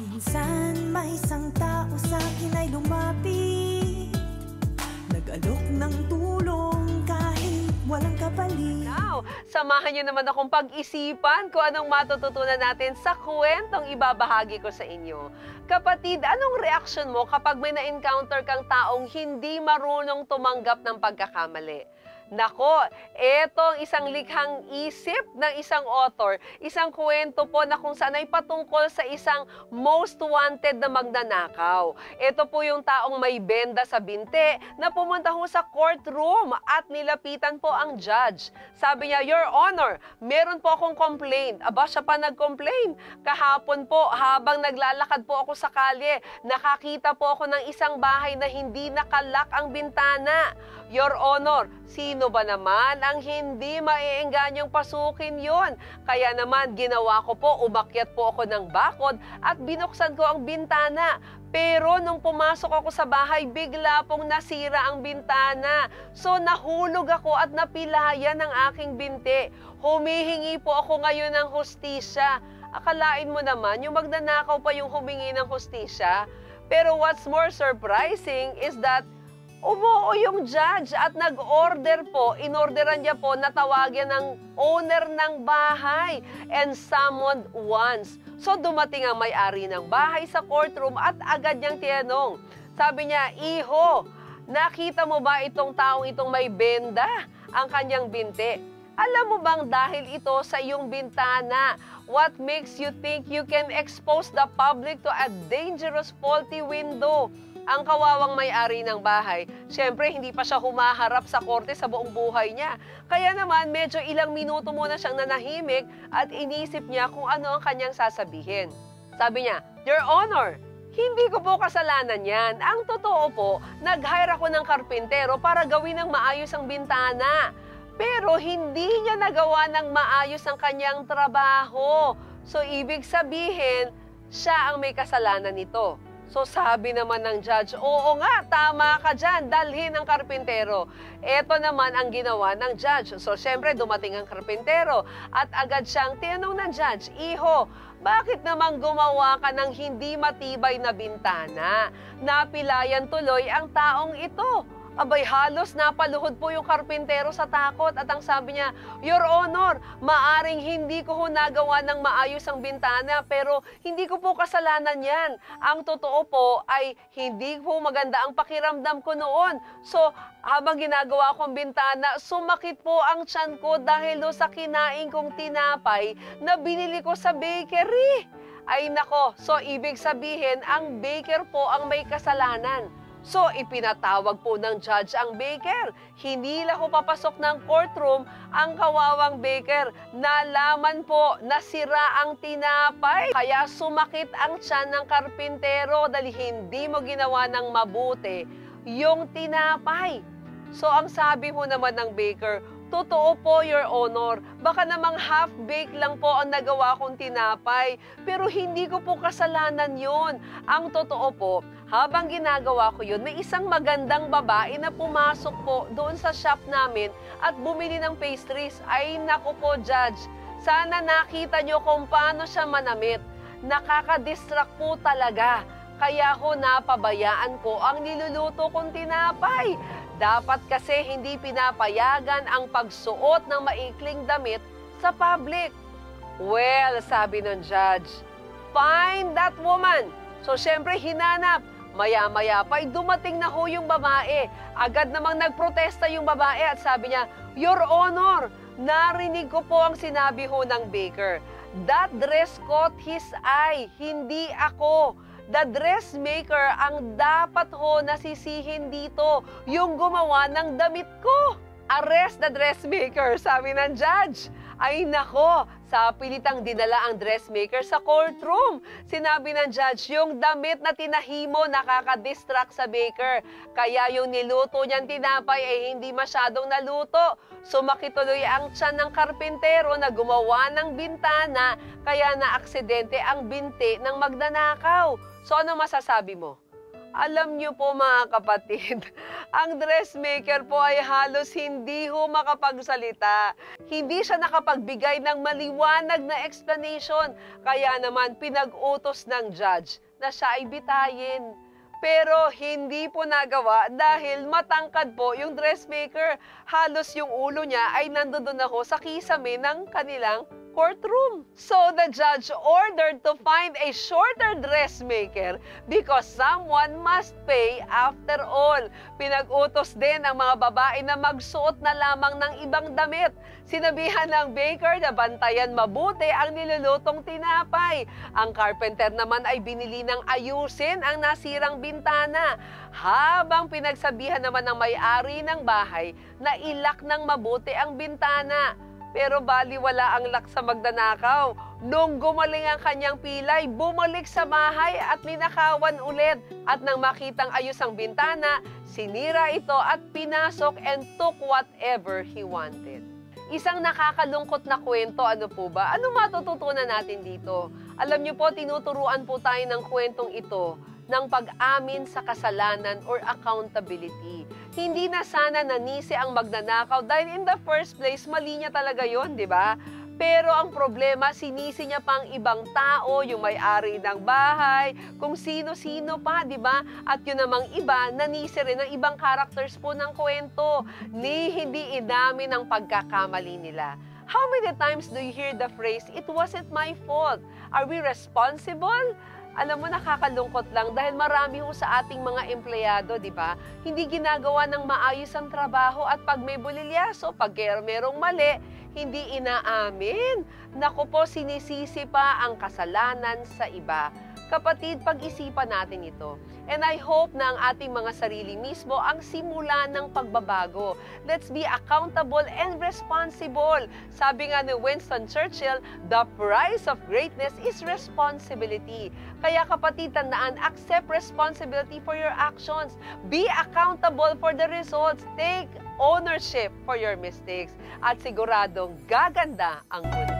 Minsan may isang tao sa akin ay lumapit Nag-alok ng tulong kahit walang kapalit Now, samahan niyo naman akong pag-isipan kung anong matututunan natin sa kwentong ibabahagi ko sa inyo. Kapatid, anong reaction mo kapag may na-encounter kang taong hindi marunong tumanggap ng pagkakamali? Nako, etong isang likhang isip ng isang author, isang kwento po na kung saan ay patungkol sa isang most wanted na magnanakaw. Ito po yung taong may benda sa binte na pumunta ho sa courtroom at nilapitan po ang judge. Sabi niya, Your Honor, meron po akong complaint. Aba, siya pa nag-complain. Kahapon po, habang naglalakad po ako sa kalye, nakakita po ako ng isang bahay na hindi nakalak ang bintana. Your Honor, sino ba naman ang hindi maiengganyong pasukin yon? Kaya naman ginawa ko po, umakyat po ako ng bakod at binuksan ko ang bintana. Pero nung pumasok ako sa bahay, bigla pong nasira ang bintana. So nahulog ako at napilayan ng aking binti. Humihingi po ako ngayon ng hustisya. Akalain mo naman, yung magnanakaw pa yung humingi ng hustisya. Pero what's more surprising is that Umuo yung judge at nag-order po, inorderan niya po na tawagin ng owner ng bahay and summoned once. So dumating ang may-ari ng bahay sa courtroom at agad niyang tinanong. Sabi niya, Iho, nakita mo ba itong taong itong may benda ang kanyang binti? Alam mo bang dahil ito sa iyong bintana, what makes you think you can expose the public to a dangerous faulty window? Ang kawawang may-ari ng bahay, syempre hindi pa siya humaharap sa korte sa buong buhay niya. Kaya naman medyo ilang minuto muna siyang nanahimik at inisip niya kung ano ang kanyang sasabihin. Sabi niya, Your Honor, hindi ko po kasalanan yan. Ang totoo po, nag-hire ako ng karpintero para gawin ng maayos ang bintana. Pero hindi niya nagawa ng maayos ang kanyang trabaho. So ibig sabihin, siya ang may kasalanan nito. So sabi naman ng judge, oo nga, tama ka dyan, dalhin ang karpintero. Ito naman ang ginawa ng judge. So syempre dumating ang karpintero at agad siyang tinanong ng judge, Iho, bakit naman gumawa ka ng hindi matibay na bintana? Napilayan tuloy ang taong ito. Abay, halos napaluhod po yung karpintero sa takot at ang sabi niya, Your Honor, maaring hindi ko ho nagawa ng maayos ang bintana pero hindi ko po kasalanan yan. Ang totoo po ay hindi po maganda ang pakiramdam ko noon. So, habang ginagawa kong bintana, sumakit po ang tiyan ko dahil do sa kinain kong tinapay na binili ko sa bakery. Ay nako, so ibig sabihin, ang baker po ang may kasalanan. So, ipinatawag po ng judge ang baker. Hinila ko papasok ng courtroom ang kawawang baker. Nalaman po na sira ang tinapay. Kaya sumakit ang tiyan ng karpintero dahil hindi mo ginawa ng mabuti yung tinapay. So, ang sabi mo naman ng baker, Totoo po, Your Honor. Baka namang half-baked lang po ang nagawa kong tinapay. Pero hindi ko po kasalanan yon. Ang totoo po, habang ginagawa ko yun, may isang magandang babae na pumasok po doon sa shop namin at bumili ng pastries. Ay, naku po, Judge. Sana nakita nyo kung paano siya manamit. Nakaka-distract po talaga. Kaya ho napabayaan ko ang niluluto kong tinapay. Dapat kasi hindi pinapayagan ang pagsuot ng maikling damit sa public. Well, sabi ng judge, find that woman. So, syempre, hinanap. Maya-maya pa, dumating na ho yung babae. Agad namang nagprotesta yung babae at sabi niya, Your Honor, narinig ko po ang sinabi ho ng baker. That dress caught his eye, hindi ako the dressmaker ang dapat ho nasisihin dito, yung gumawa ng damit ko. Arrest the dressmaker, sabi ng judge. Ay nako, sa pilitang dinala ang dressmaker sa courtroom. Sinabi ng judge, yung damit na tinahimo nakaka-distract sa baker. Kaya yung niluto niyang tinapay ay hindi masyadong naluto. Sumakit tuloy ang tiyan ng karpintero na gumawa ng bintana kaya na aksidente ang binti ng magnanakaw. So ano masasabi mo? Alam niyo po mga kapatid, ang dressmaker po ay halos hindi ho makapagsalita. Hindi siya nakapagbigay ng maliwanag na explanation. Kaya naman pinag-utos ng judge na siya ay bitayin. Pero hindi po nagawa dahil matangkad po yung dressmaker. Halos yung ulo niya ay nandoon na ho sa kisame ng kanilang courtroom. So the judge ordered to find a shorter dressmaker because someone must pay after all. Pinag-utos din ang mga babae na magsuot na lamang ng ibang damit. Sinabihan ng baker na bantayan mabuti ang nilulutong tinapay. Ang carpenter naman ay binili ng ayusin ang nasirang bintana. Habang pinagsabihan naman ng may-ari ng bahay na ilak ng mabuti ang bintana. Pero baliwala ang lak sa magdanakaw. Nung gumaling ang kanyang pilay, bumalik sa bahay at ninakawan ulit. At nang makitang ayos ang bintana, sinira ito at pinasok and took whatever he wanted. Isang nakakalungkot na kwento, ano po ba? Ano matututunan natin dito? Alam niyo po, tinuturuan po tayo ng kwentong ito ng pag-amin sa kasalanan or accountability. Hindi na sana nanisi ang magnanakaw dahil in the first place, mali niya talaga yon di ba? Pero ang problema, sinisi niya pang ibang tao, yung may-ari ng bahay, kung sino-sino pa, di ba? At yun namang iba, nanisi rin ng ibang characters po ng kwento, ni hindi inamin ang pagkakamali nila. How many times do you hear the phrase, it wasn't my fault? Are we responsible? Alam mo, nakakalungkot lang dahil marami ho sa ating mga empleyado, di ba? Hindi ginagawa ng maayos ang trabaho at pag may bulilyaso, pag merong mali, hindi inaamin. Naku po, sinisisi pa ang kasalanan sa iba. Kapatid, pag-isipan natin ito. And I hope na ang ating mga sarili mismo ang simula ng pagbabago. Let's be accountable and responsible. Sabi nga ni Winston Churchill, the price of greatness is responsibility. Kaya kapatid, tandaan, accept responsibility for your actions. Be accountable for the results. Take ownership for your mistakes. At siguradong gaganda ang mundo.